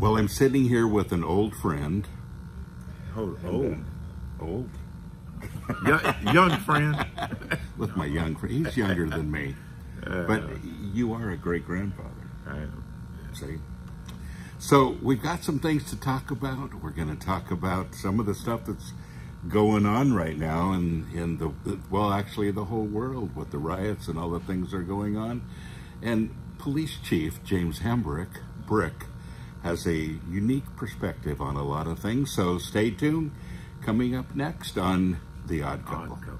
Well, I'm sitting here with an old friend. Oh, And, old. uh, old? young, young friend. With my young friend. He's younger than me. But you are a great grandfather. I am. See? So we've got some things to talk about. We're going to talk about some of the stuff that's going on right now in, in the, well, actually the whole world with the riots and all the things that are going on. And Police Chief James Hambrick, Brick, has a unique perspective on a lot of things. So stay tuned. Coming up next on The Odd Couple. Odd couple.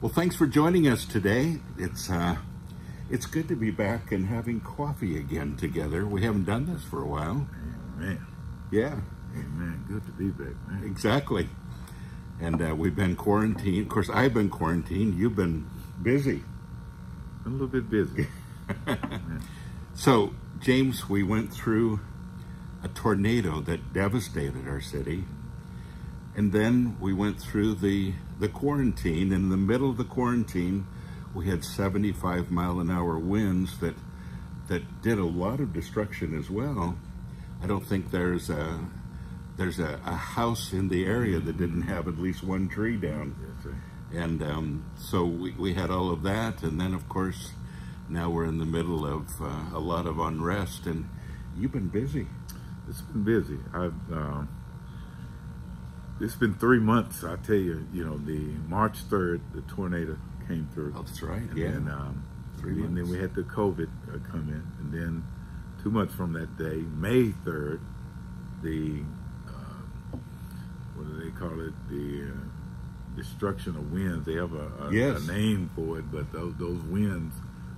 Well, thanks for joining us today. It's uh, it's good to be back and having coffee again together. We haven't done this for a while. Man, Yeah, man, good to be back, man. exactly. And uh, we've been quarantined. Of course, I've been quarantined. You've been busy. A little bit busy. So, James, we went through a tornado that devastated our city. And then we went through the, the quarantine. In the middle of the quarantine, we had 75 mile an hour winds that, that did a lot of destruction as well. I don't think there's a, there's a, a house in the area that didn't have at least one tree down. Yes, sir. And um, so we, we had all of that. And then, of course, now we're in the middle of uh, a lot of unrest. And you've been busy. It's been busy. I've um, it's been three months. I tell you, you know, the March third, the tornado came through. Oh, that's right. And Yeah. then, um, Three and then we had the COVID uh, come in, and then two months from that day, May third, the uh, what do they call it? The uh, destruction of winds. They have a, a, Yes. a name for it, but those those winds,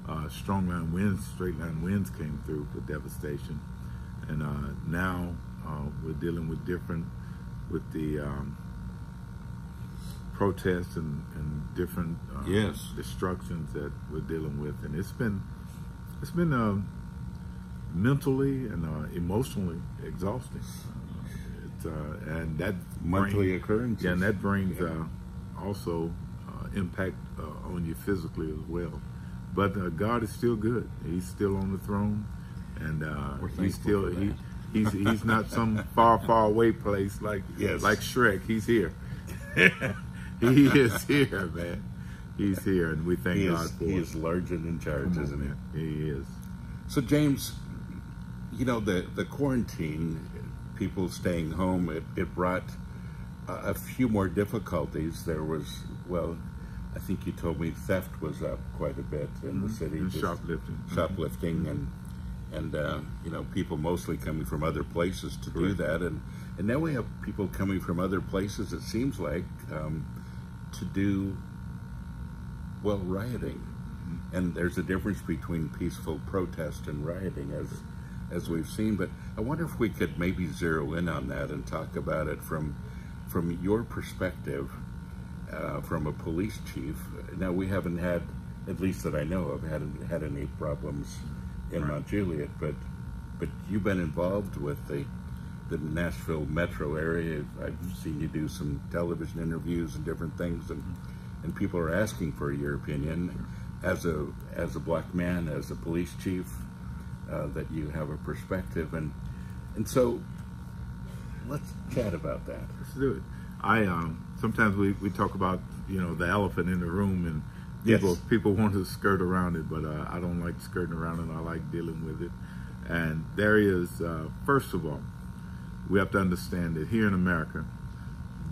uh, strong line winds, straight line winds came through for devastation, and uh, now uh, we're dealing with different with the. Um, protests and, and different uh, Yes. destructions that we're dealing with, and it's been it's been um, mentally and uh, emotionally exhausting. Uh, uh, and that Monthly bring- occurrences. yeah, and that brings uh, also uh, impact uh, on you physically as well. But uh, God is still good. He's still on the throne, and uh, he's still he, he's he's not some far far away place like Yes. like Shrek. He's here. he is here, man. He's here, and we thank He God is, for he it. is large and in charge, on, isn't man. He is. So, James, you know, the, the quarantine, people staying home, it, it brought a, a few more difficulties. There was, well, I think you told me theft was up quite a bit in the city. And shoplifting. shoplifting and and uh, you know people mostly coming from other places to do that and and now we have people coming from other places it seems like um, to do well rioting and there's a difference between peaceful protest and rioting as as we've seen but I wonder if we could maybe zero in on that and talk about it from from your perspective uh, from a police chief. Now we haven't had, at least that I know of, hadn't had any problems in Right. Mount Juliet. But but you've been involved with the the Nashville metro area. I've seen you do some television interviews and different things, and and people are asking for your opinion as a as a black man, as a police chief, uh, that you have a perspective, and and so let's chat about that. Let's do it. I um, sometimes we, we talk about you know the elephant in the room and Yes. people people want to skirt around it, but uh, I don't like skirting around it. I like dealing with it. And there is uh, first of all, we have to understand that here in America,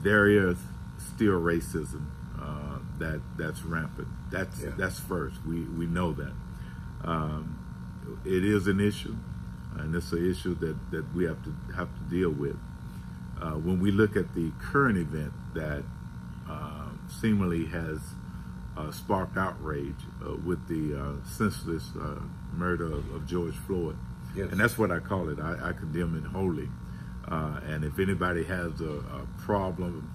there is still racism uh, that that's rampant. That's Yeah. that's first. We we know that. Um, it is an issue, and it's an issue that, that we have to have to deal with. Uh, when we look at the current event that uh, seemingly has uh, sparked outrage uh, with the uh, senseless uh, murder of, of George Floyd, Yes. and that's what I call it. I, I condemn it wholly. Uh, and if anybody has a, a problem,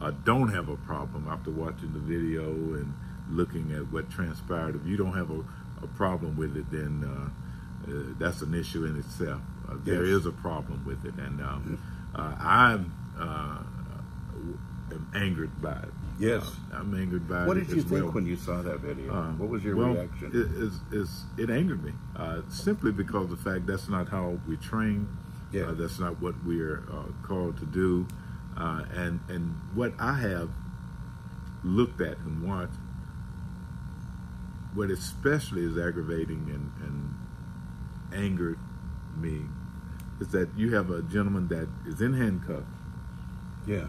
uh, don't have a problem after watching the video and looking at what transpired, if you don't have a, a problem with it, then uh, uh, that's an issue in itself. Uh, There Yes. is a problem with it, and um, uh, I'm uh, am angered by it. Yes. Uh, I'm angered by What it. What did you think well. when you saw that video? Uh, what was your well, reaction? It, it's, it's, it angered me uh, simply because of the fact that's not how we train. Yeah. Uh, that's not what we're uh, called to do. Uh, and and what I have looked at and watched, what especially is aggravating and, and angered me, is that you have a gentleman that is in handcuffs yeah.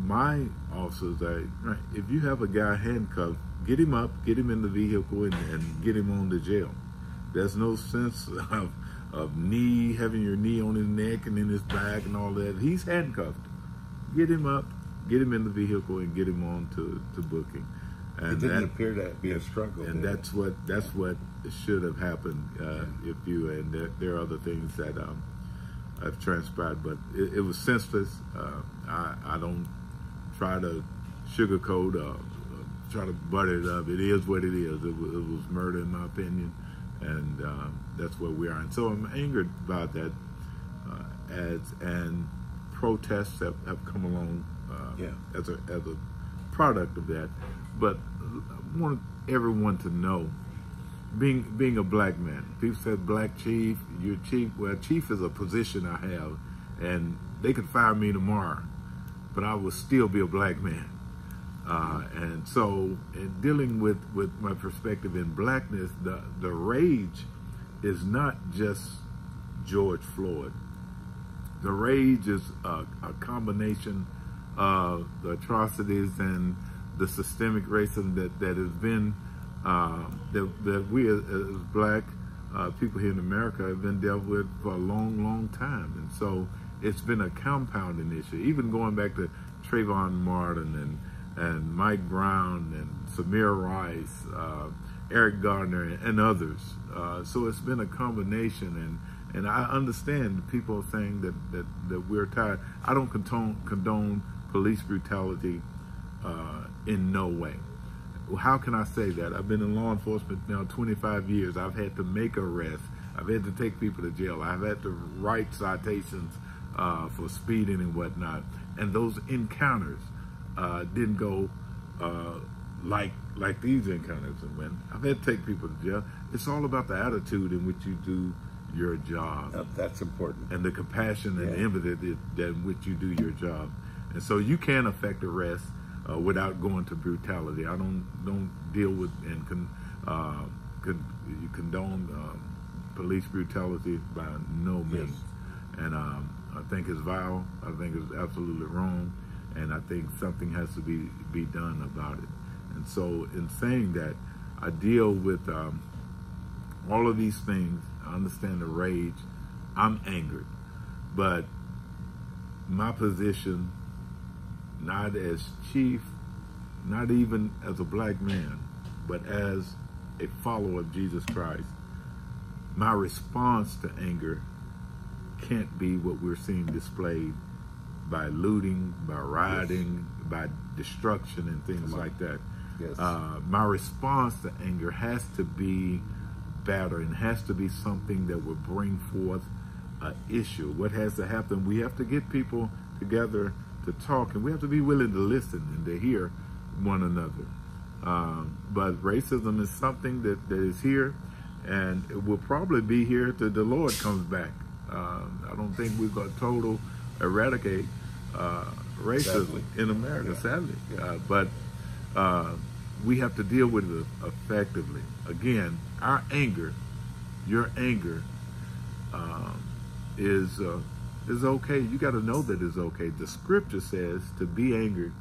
my officers are right. If you have a guy handcuffed, get him up, get him in the vehicle, and, and get him on to jail. There's no sense of of knee having your knee on his neck and in his back and all that. He's handcuffed. Get him up, get him in the vehicle, and get him on to, to booking. It And didn't that, appear to be a struggle. and did it? that's what that's what should have happened uh, if you and there, there are other things that um, have transpired, but it, it was senseless. Uh, I, I don't try to sugarcoat or, or try to butter it up. It is what it is. It was, it was murder, in my opinion, and um, that's where we are. And so I'm angered about that. Uh, as and protests have, have come along uh, Yeah. as a as a product of that. But I want everyone to know, being being a black man, people said black chief, you're chief. Well, chief is a position I have, and they could fire me tomorrow, but I will still be a black man. Uh, and so, in dealing with, with my perspective in blackness, the, the rage is not just George Floyd. The rage is a, a combination of the atrocities and the systemic racism that, that has been, uh, that, that we as, black uh, people here in America have been dealt with for a long, long time. And so it's been a compounding issue, even going back to Trayvon Martin and and Mike Brown and Tamir Rice, uh, Eric Gardner, and others. Uh, so it's been a combination, and and I understand people saying that that, that we're tired. I don't condone condone police brutality uh, in no way. How can I say that? I've been in law enforcement now 25 years. I've had to make arrests. I've had to take people to jail. I've had to write citations uh, for speeding and whatnot. And those encounters uh, didn't go uh, like like these encounters. And when I've had to take people to jail, it's all about the attitude in which you do your job that's important. and the compassion and Yeah. empathy that, that in which you do your job. And so you can affect arrest uh, without going to brutality. I don't don't deal with and con, uh, con, you condone um, police brutality by no means. And um, I think it's vile. I think it's absolutely wrong. And I think something has to be be done about it. And so in saying that, I deal with um, all of these things. I understand the rage. I'm angered. But my position, not as chief, not even as a black man, but as a follower of Jesus Christ, my response to anger can't be what we're seeing displayed by looting, by rioting, by destruction, and things like that. Yes. Uh, my response to anger has to be better and has to be something that will bring forth an issue. What has to happen? We have to get people together to talk, and we have to be willing to listen and to hear one another. Um, but racism is something that, that is here, and it will probably be here till the Lord comes back. Uh, I don't think we've got total eradicate uh, racism Sadly. in America, Yeah. sadly. Uh, but uh, we have to deal with it effectively. Again, our anger, your anger, um, is uh, is okay. You got to know that it's okay. The Scripture says to be angry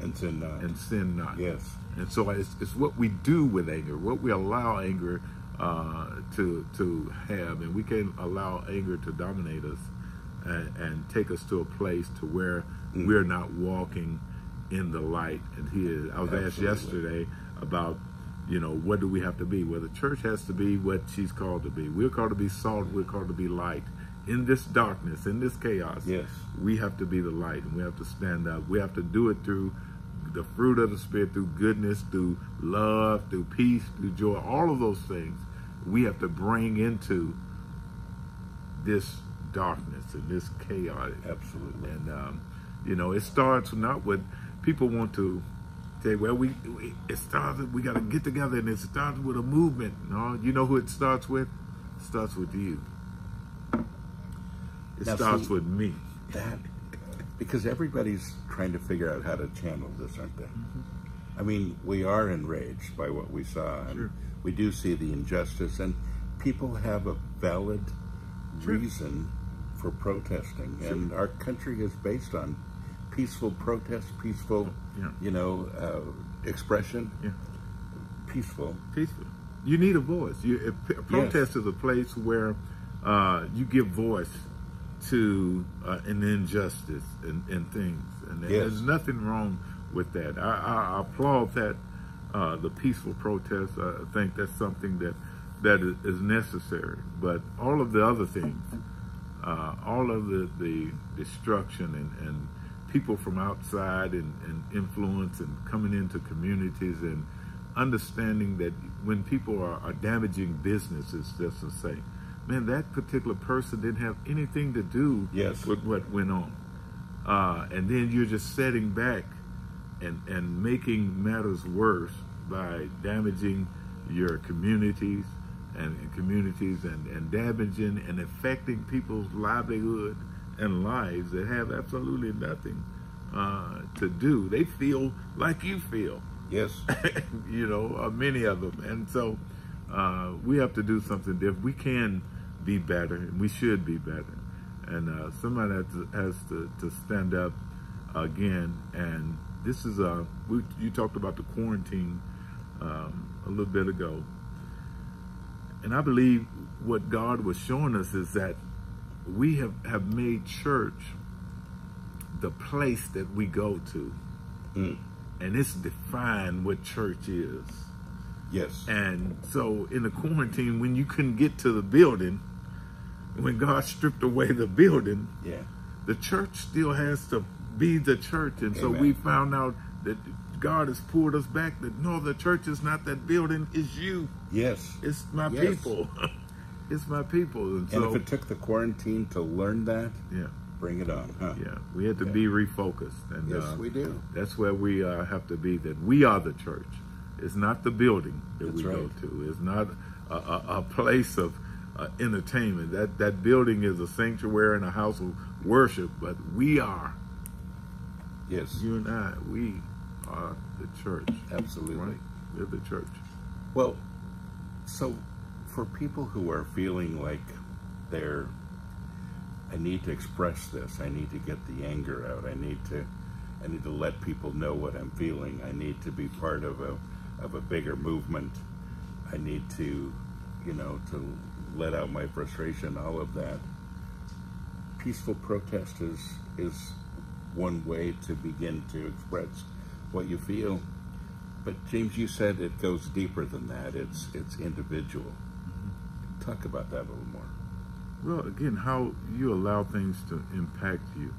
and sin not. and sin not. yes. And so it's, it's what we do with anger, what we allow anger uh, to to have, and we can't allow anger to dominate us and, and take us to a place to where Mm. we're not walking in the light. And he is. I was asked yesterday about, you know, what do we have to be? Well, the church has to be what she's called to be. We're called to be salt. We're called to be light. In this darkness, in this chaos, Yes. we have to be the light, and we have to stand up. We have to do it through the fruit of the spirit, through goodness, through love, through peace, through joy. All of those things we have to bring into this darkness and this chaos. Absolutely. And um, you know, it starts not with people want to say, well, we, we it starts. We got to get together, and it starts with a movement. No, you know who it starts with? It starts with you. It Now, starts see- with me. That because everybody's trying to figure out how to channel this, aren't they? I mean, we are enraged by what we saw, and Sure. we do see the injustice, and people have a valid Sure. reason for protesting, and our country is based on peaceful protest, peaceful, Yeah. you know, uh, expression, Yeah. peaceful. peaceful. You need a voice. You, a, a protest is a place where uh, you give voice to uh, an injustice and, and things, and Yes. there's nothing wrong with that. I, I, applaud that uh, the peaceful protest. I think that's something that that is necessary. But all of the other things, uh, all of the, the destruction and, and people from outside and, and influence and coming into communities and understanding that when people are, are damaging businesses, just to say, man, that particular person didn't have anything to do Yes. with what went on. Uh, and then you're just setting back and, and making matters worse by damaging your communities and, and communities and, and damaging and affecting people's livelihood and lives that have absolutely nothing uh, to do. They feel like you feel Yes, you know, uh, many of them. And so uh, we have to do something different. We can be better, and we should be better. And uh, somebody has to, has to, to stand up again. And this is a, we, you talked about the quarantine um, a little bit ago. And I believe what God was showing us is that we have, have made church the place that we go to Mm. and it's defined what church is. yes, And so in the quarantine, when you couldn't get to the building, when God stripped away the building, yeah, the church still has to be the church. And so we found out that God has pulled us back that no, the church is not that building, it's you. yes. It's my Yes. people. it's my people. And And so if it took the quarantine to learn that, yeah, bring it on, huh? yeah. We had to be refocused. And Yes, uh, we do. That's where we uh, have to be. That we are the church. It's not the building that That's we go right. to. It's not a, a, a place of uh, entertainment. That that building is a sanctuary and a house of worship. But we are Yes, you and I. We are the church. absolutely. Right? We're the church. Well, so for people who are feeling like they're, I need to express this. I need to get the anger out. I need to, I need to let people know what I'm feeling. I need to be part of a, of a bigger movement. I need to, you know, to let out my frustration. All of that. Peaceful protest is is one way to begin to express what you feel. But James, you said it goes deeper than that. It's it's individual. Talk about that a little more. Well, again, how you allow things to impact you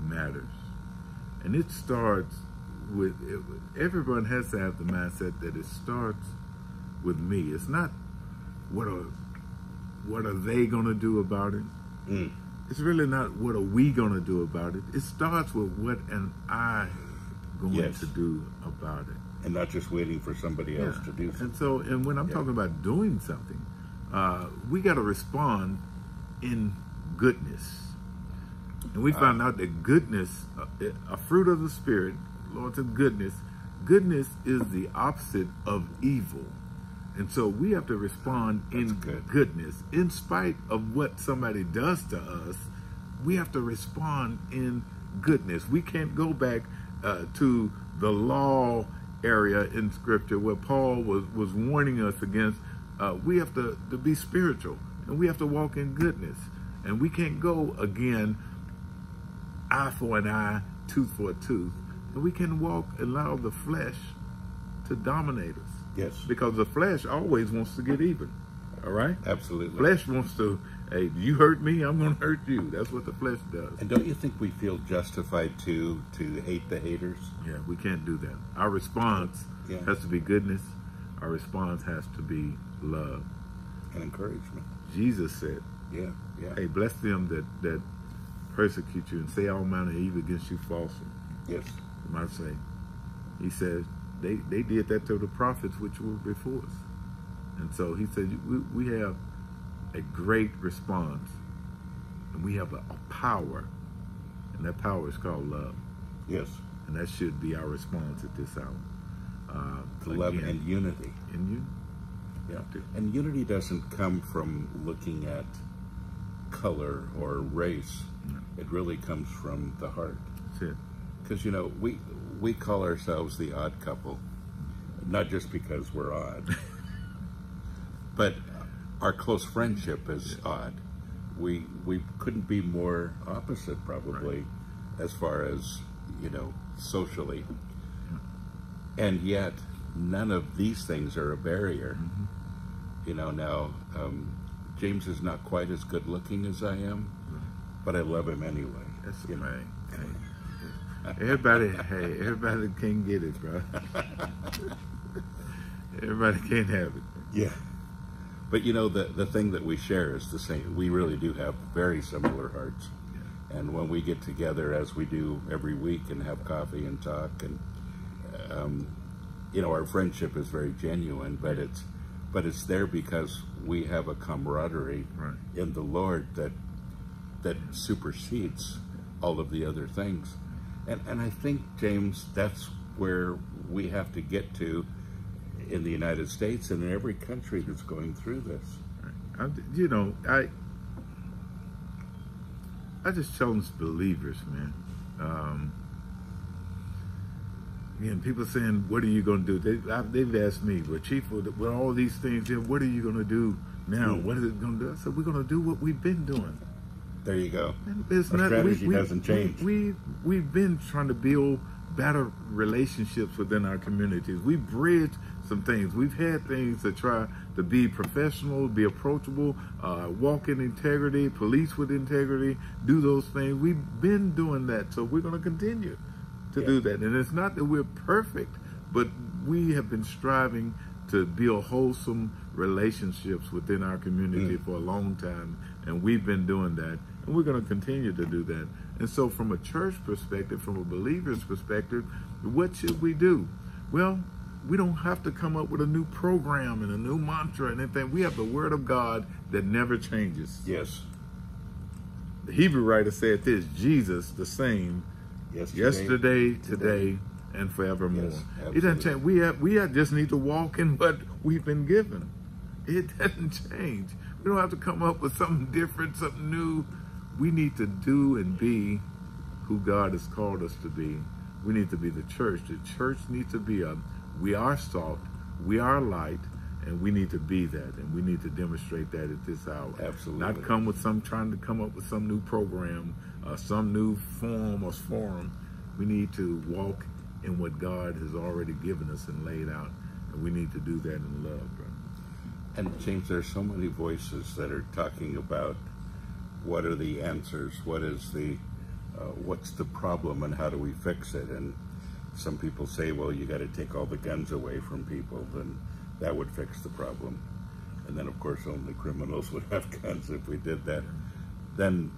matters. And it starts with, it, everyone has to have the mindset that it starts with me. It's not what are, what are they going to do about it? Mm. It's really not what are we going to do about it. It starts with what am I going Yes. to do about it. And not just waiting for somebody else to do And so, and when I'm Yeah. talking about doing something, uh, we got to respond in goodness. And we found out that goodness, uh, a fruit of the Spirit, Lord said goodness, goodness is the opposite of evil. And so we have to respond in good. goodness. In spite of what somebody does to us, we have to respond in goodness. We can't go back uh, to the law area in Scripture where Paul was, was warning us against. Uh, we have to, to be spiritual and we have to walk in goodness. And we can't go again eye for an eye, tooth for a tooth. And we can walk, allow the flesh to dominate us. Yes, Because the flesh always wants to get even. All right? absolutely. Flesh wants to, hey, you hurt me, I'm going to hurt you. That's what the flesh does. And don't you think we feel justified to to hate the haters? Yeah, we can't do that. Our response Yeah. has to be goodness. Our response has to be love. And encouragement. Jesus said, Yeah, yeah. Hey, bless them that, that persecute you and say all manner of evil against you falsely. Yes. You might say. He said, they, they did that to the prophets which were before us. And so he said, we, we have a great response and we have a, a power, and that power is called love. Yes. And that should be our response at this hour. Uh, love and unity. And you, yeah. And unity doesn't come from looking at color or race. No. It really comes from the heart. That's it. Because you know we we call ourselves the odd couple, not just because we're odd, but our close friendship is yeah. odd. We we couldn't be more opposite probably, right. as far as you know socially, and yet none of these things are a barrier. Mm-hmm. You know now. Um, James is not quite as good looking as I am, but I love him anyway. That's you know. Everybody, hey, everybody can get it, bro. everybody can't have it. Yeah. But you know, the, the thing that we share is the same. We really do have very similar hearts. Yeah. And when we get together, as we do every week, and have coffee and talk, and, um, you know, our friendship is very genuine, but it's, but it's there because we have a camaraderie right. in the Lord that, that supersedes all of the other things. And, and I think, James, that's where we have to get to in the United States and in every country that's going through this. I, you know, I I just challenge believers, man. Um, again, people saying, "What are you going to do?" They, I, they've asked me, "Well, Chief, with, with all these things, what are you going to do now? Mm. What is it going to do?" I said, "We're going to do what we've been doing." There you go. It's Our not, strategy we, doesn't change. We, we have been trying to build better relationships within our communities. We bridged some things. We've had things to try to be professional, be approachable, uh, walk in integrity, police with integrity, do those things. We've been doing that, so we're going to continue to yeah. do that. And it's not that we're perfect, but we have been striving to build wholesome relationships within our community mm. for a long time, and we've been doing that, and we're going to continue to do that. And so, from a church perspective, from a believer's perspective, what should we do? Well, we don't have to come up with a new program and a new mantra and anything. We have the Word of God that never changes. Yes. The Hebrew writer said this Jesus, the same yesterday, yesterday today, today and forevermore. Yes, it doesn't change. We have, we have just need to walk in what we've been given. It doesn't change. We don't have to come up with something different, something new. We need to do and be who God has called us to be. We need to be the church. The church needs to be a, we are salt, we are light, and we need to be that, and we need to demonstrate that at this hour. Absolutely. Not come with some, trying to come up with some new program, uh, some new form or forum. We need to walk in what God has already given us and laid out. And we need to do that in love, brother. And James, there's so many voices that are talking about what are the answers, what is the, uh, what's the problem, and how do we fix it? And some people say, well, you got to take all the guns away from people, then that would fix the problem. And then, of course, only criminals would have guns if we did that. Then,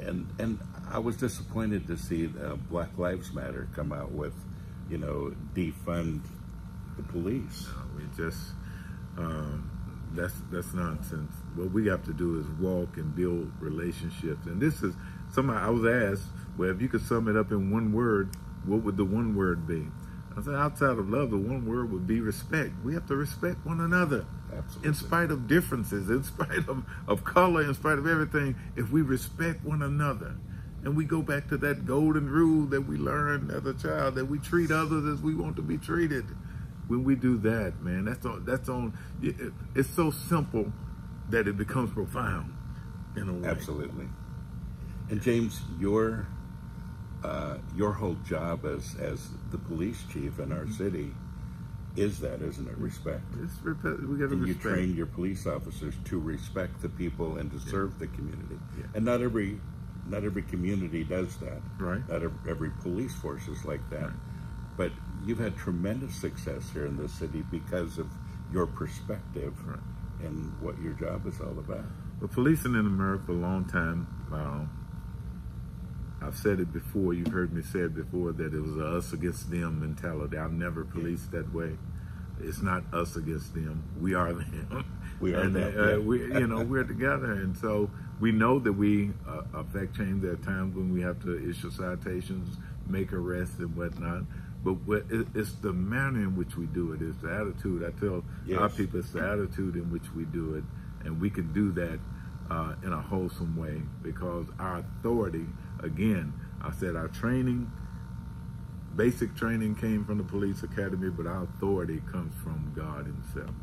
and and I was disappointed to see Black Lives Matter come out with you know, defund the police. We just um, that's that's nonsense. What we have to do is walk and build relationships. And this is somebody I was asked, well, if you could sum it up in one word, what would the one word be? I said, outside of love, the one word would be respect. We have to respect one another. Absolutely. In spite of differences, in spite of, of color, in spite of everything, if we respect one another, and we go back to that golden rule that we learned as a child that we treat others as we want to be treated. When we do that, man, that's on. That's on. It's so simple that it becomes profound. In a way. Absolutely. And James, your uh, your whole job as as the police chief in our mm-hmm. city is that, isn't it? Respect. It's, we got to You train your police officers to respect the people and to yeah. serve the community. Yeah. And not every not every community does that. Right. Not every police force is like that. Right. But you've had tremendous success here in the city because of your perspective right. and what your job is all about. Well, policing in America for a long time. Um, I've said it before. You've heard me say it before that it was a us against them mentality. I've never policed that way. It's not us against them. We are them. We are and, them. Uh, we, you know, we're together, and so we know that we uh, affect change. There are times when we have to issue citations, make arrests, and whatnot. But what, it, it's the manner in which we do it. It's the attitude. I tell Yes. our people, it's the attitude in which we do it, and we can do that uh, in a wholesome way because our authority. Again, I said our training, basic training came from the police academy, but our authority comes from God Himself.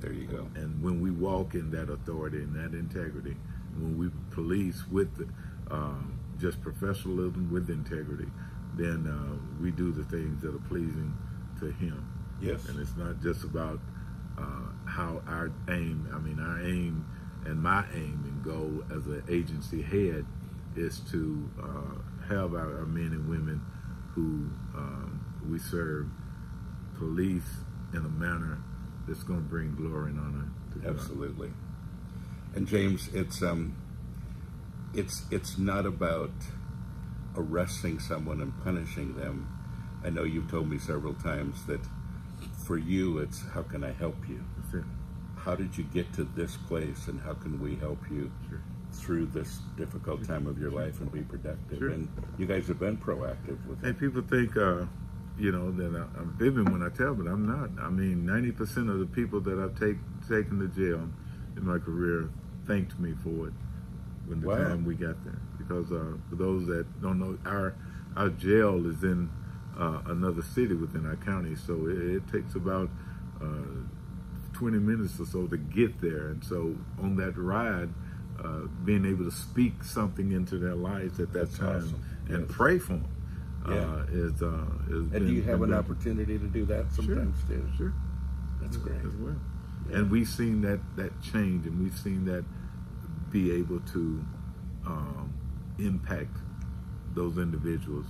There you go. And when we walk in that authority and that integrity, when we police with um, just professionalism with integrity, then uh, we do the things that are pleasing to Him. Yes. And it's not just about uh, how our aim, I mean, our aim and my aim and goal as an agency head is to uh, have our, our, men and women who um, we serve police in a manner that's going to bring glory and honor to God. Absolutely. And James, it's um, it's it's not about arresting someone and punishing them. I know you've told me several times that for you, it's how can I help you? How did you get to this place, and how can we help you Sure. Through this difficult time of your life and be productive? Sure. And you guys have been proactive with it. And people think, uh, you know, that I, I'm fibbing when I tell, but I'm not. I mean, 90% of the people that I've take, taken to jail in my career thanked me for it when the Wow. time we got there. Because uh, for those that don't know, our our jail is in uh, another city within our county, so it, it takes about uh, 20 minutes or so to get there. And so on that ride, uh, being able to speak something into their lives at that time awesome. and Yes. pray for them Yeah. uh, is, uh, is And been- do you have an very- opportunity to do that sometimes too? Sure, That's great. as well. Yeah. And we've seen that that change, and we've seen that be able to um, impact those individuals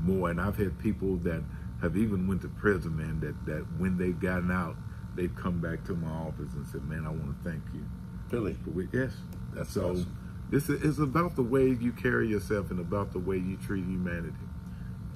more. And I've had people that have even went to prison, man. That that when they've gotten out, they've come back to my office and said, "Man, I want to thank you." Really? But we, yes, That's so. awesome. This is about the way you carry yourself and about the way you treat humanity.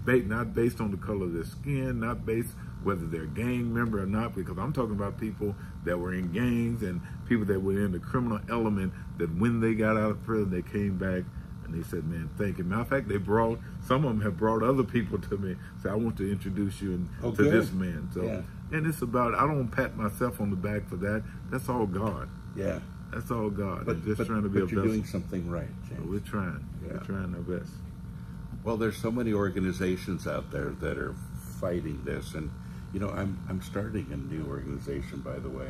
Not based on the color of their skin, not based whether they're a gang member or not, because I'm talking about people that were in gangs and people that were in the criminal element that when they got out of prison, they came back and they said, man, thank you. Matter of fact, they brought, some of them have brought other people to me, So I want to introduce you and, Oh, to this man. So, Yeah. and it's about, I don't pat myself on the back for that. That's all God. Yeah. That's all God. But, I'm just but, trying to be but a you're vessel. doing something right, James. we're trying. Yeah. We're trying our best. Well, there's so many organizations out there that are fighting this, and you know, I'm I'm starting a new organization, by the way.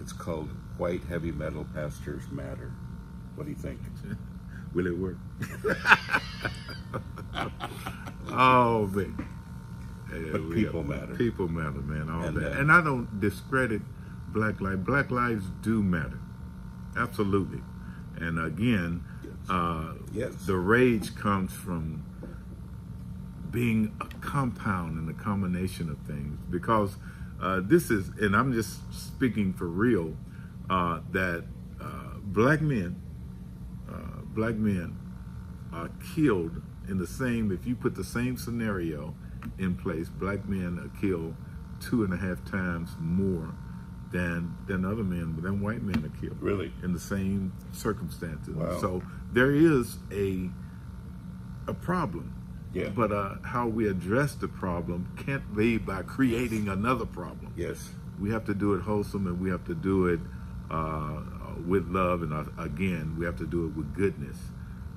It's called White Heavy Metal Pastors Matter. What do you think? Will it work? oh man. But people got- matter. People matter, man. All And, that. uh, and I don't discredit black lives. Black lives do matter. Absolutely. And again, uh, Yes. the rage comes from being a compound and a combination of things because uh, this is, and I'm just speaking for real, uh, that uh, black men, uh, black men are killed in the same, if you put the same scenario in place, black men are killed two and a half times more than than other men, than white men are killed Really? in the same circumstances. Wow. So there is a a problem. Yeah. But uh, how we address the problem can't be by creating another problem. Yes. We have to do it wholesome, and we have to do it uh, with love, and uh, again, we have to do it with goodness.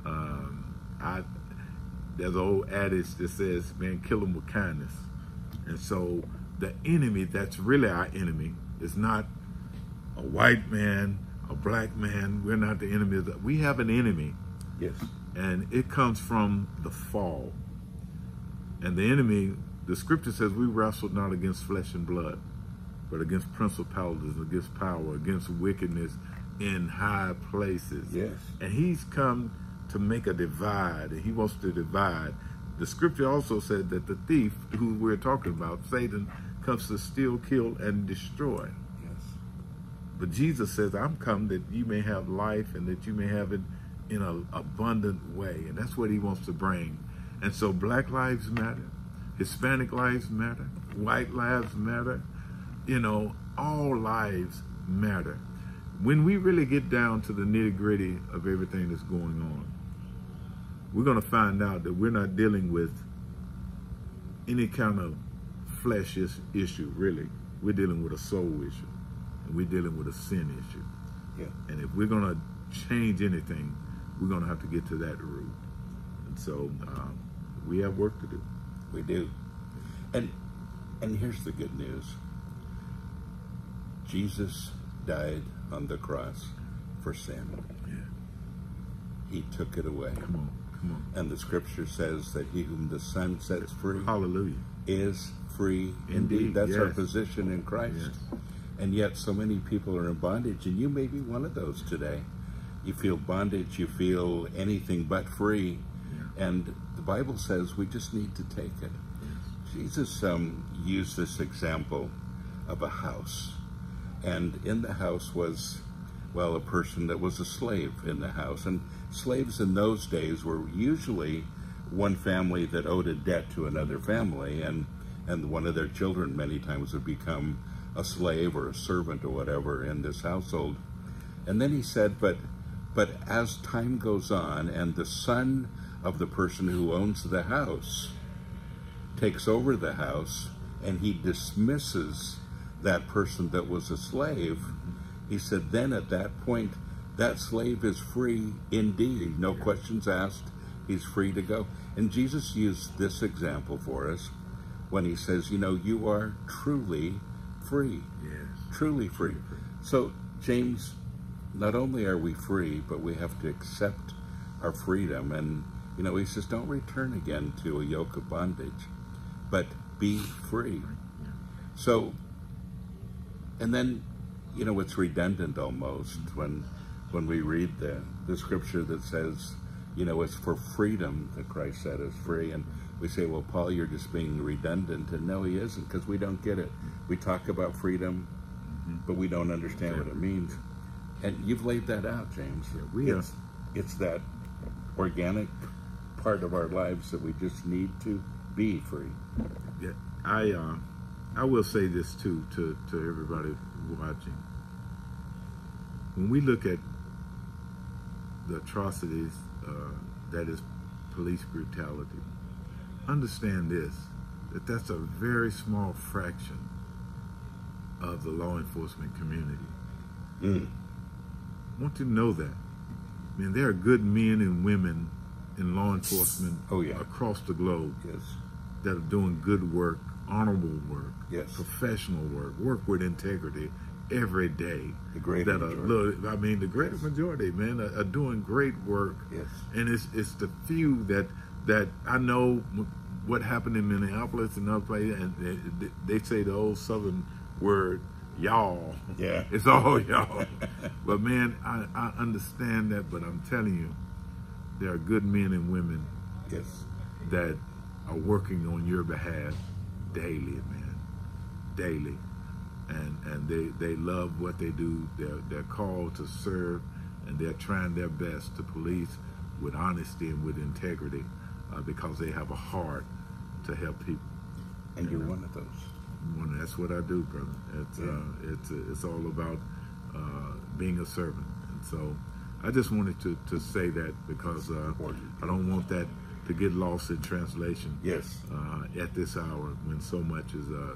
Um, I there's an old adage that says, "Man, kill them with kindness," and so the enemy that's really our enemy is not a white man, a black man. We're not the enemy. We have an enemy Yes. and it comes from the fall. And the enemy, the scripture says, we wrestle not against flesh and blood, but against principalities, against power, against wickedness in high places. Yes. And he's come to make a divide, and he wants to divide. The scripture also said that the thief, who we're talking about, Satan, comes to steal, kill, and destroy. But Jesus says, I'm come that you may have life and that you may have it in an abundant way. And that's what he wants to bring. And so black lives matter, Hispanic lives matter, white lives matter, you know, all lives matter. When we really get down to the nitty gritty of everything that's going on, we're going to find out that we're not dealing with any kind of flesh issue, really. We're dealing with a soul issue, and we're dealing with a sin issue. Yeah. And if we're going to change anything, we're going to have to get to that root. And so um, we have work to do. We do. And and here's the good news. Jesus died on the cross for sin. Yeah. He took it away. Come on. Come on. And the scripture says that he whom the Son sets free Hallelujah. is free indeed. Indeed, That's our position in Christ. Yes. And yet so many people are in bondage, and you may be one of those today. You feel bondage, you feel anything but free. And the Bible says we just need to take it. Jesus um, used this example of a house. And in the house was, well, a person that was a slave in the house. And slaves in those days were usually one family that owed a debt to another family. And, and one of their children many times would become a slave or a servant or whatever in this household. And then he said, but, but as time goes on and the son of the person who owns the house takes over the house and he dismisses that person that was a slave, he said, then at that point, that slave is free indeed. No questions asked. He's free to go. And Jesus used this example for us when he says, you know, you are truly free. Yes. Truly free. So, James, not only are we free, but we have to accept our freedom. And, you know, he says, don't return again to a yoke of bondage, but be free. So, and then, you know, it's redundant almost when when we read the, the scripture that says, you know, it's for freedom that Christ set us free. And we say, well, Paul, you're just being redundant. And no, he isn't, because we don't get it. We talk about freedom, but we don't understand what it means. And you've laid that out, James. Yeah, we it's, it's that organic part of our lives that we just need to be free. Yeah, I uh, I will say this too to to everybody watching. When we look at the atrocities uh, that is police brutality, understand this: that that's a very small fraction of the law enforcement community. Mm. I want you to know that. I mean, there are good men and women in law enforcement Oh, yeah. across the globe Yes. that are doing good work, honorable work, Yes. professional work, work with integrity every day. The greater that are, majority. look, I mean, the greater majority, man, are, are doing great work. Yes. And it's it's the few that that I know what happened in Minneapolis and other places, and they, they say the old Southern word, y'all. Yeah. It's all y'all. but man, I, I understand that, but I'm telling you, there are good men and women Yes. that are working on your behalf daily, man, daily, and and they they love what they do. They're they're called to serve, and they're trying their best to police with honesty and with integrity, uh, because they have a heart to help people. And you're one of those. Well, that's what I do, brother. It's uh, it's it's all about uh, being a servant, and so I just wanted to, to say that because uh, I don't want that to get lost in translation. Yes. Uh, at this hour, when so much is uh,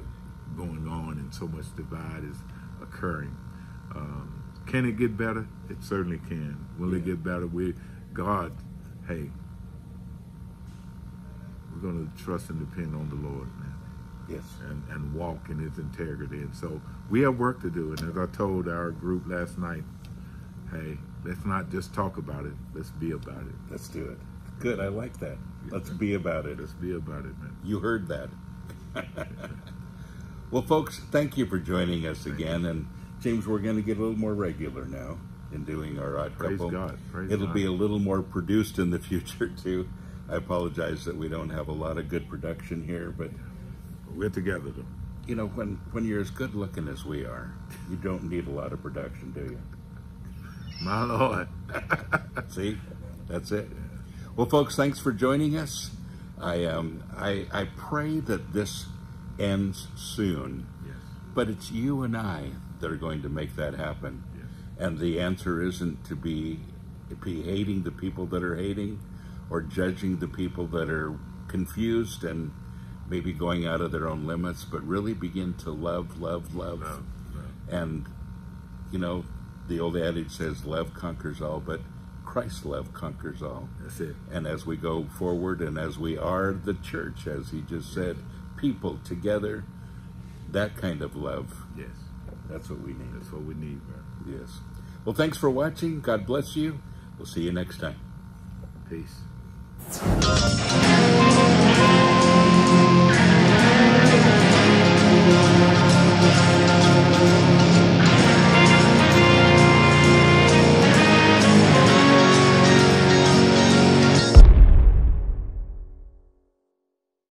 going on and so much divide is occurring, um, can it get better? It certainly can. Will it get better? We, God, hey, we're going to trust and depend on the Lord, man Yes. and, and walk in his integrity. And so we have work to do. And as I told our group last night, hey, let's not just talk about it, let's be about it. Let's do it. Good. I like that. Let's be about it. Let's be about it, man. You heard that. well, folks, thank you for joining us again. And James, we're going to get a little more regular now in doing our odd Praise couple. God. Praise It'll God. be a little more produced in the future too. I apologize that we don't have a lot of good production here, but We're together, though. you know, when, when you're as good looking as we are, you don't need a lot of production, do you? My Lord. See, that's it. Well, folks, thanks for joining us. I um, I, I pray that this ends soon, Yes. but it's you and I that are going to make that happen. Yes. And the answer isn't to be be hating the people that are hating, or judging the people that are confused and maybe going out of their own limits, but really begin to love, love, love. Love, love. And, you know, the old adage says love conquers all, but Christ's love conquers all. That's it. And as we go forward and as we are the church, as he just said, people together, that kind of love, Yes. that's what we need. That's what we need, man. Yes. Well, thanks for watching. God bless you. We'll see you next time. Peace.